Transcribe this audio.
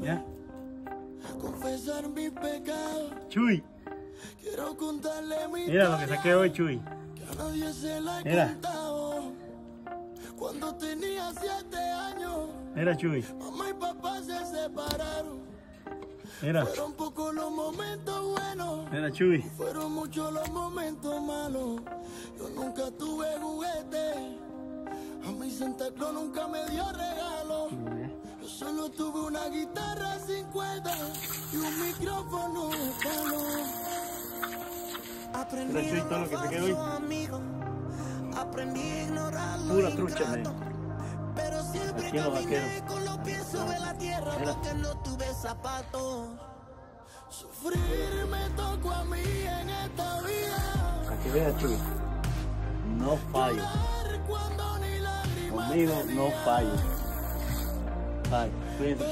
Ya. confesar mi pecado. Chuy. Quiero contarle mi Mira lo que saqué hoy, Chuy. que a nadie se la he Mira. contado. Cuando tenía siete años, Mira, Chuy. mamá y papá se separaron. Mira. Fueron pocos los momentos buenos, Mira, Chuy. fueron muchos los momentos malos. Yo nunca tuve juguete, a mi Santa Claus nunca me dio regalo. Solo tuve una guitarra sin cuerda y un micrófono palo. Aprendí Chuy, todo lo que hoy. amigo, aprendí a ignorarlo. Pura trucha, ingrato. Pero siempre caminé con los pies sobre la tierra porque no tuve zapatos. Sufrir me tocó a mí en esta vida. Aquí vea, Chuy. No fallo. Conmigo no fallo. Fallo. Cuídense.